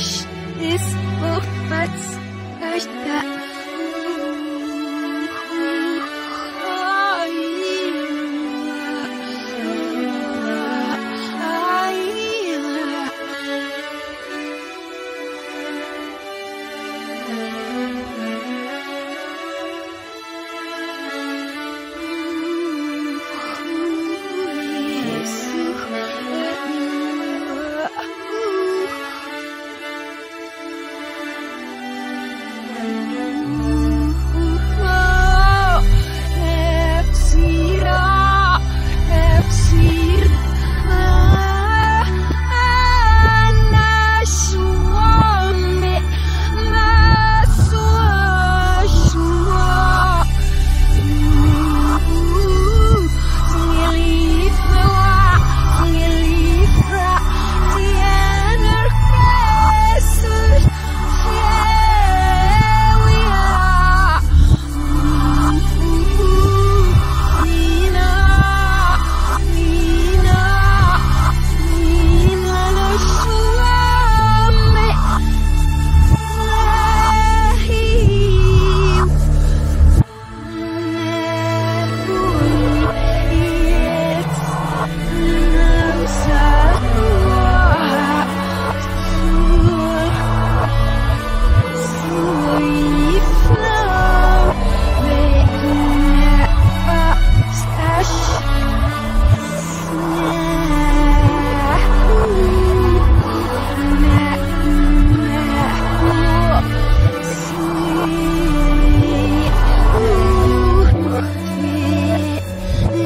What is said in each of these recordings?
Nash is what's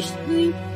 what's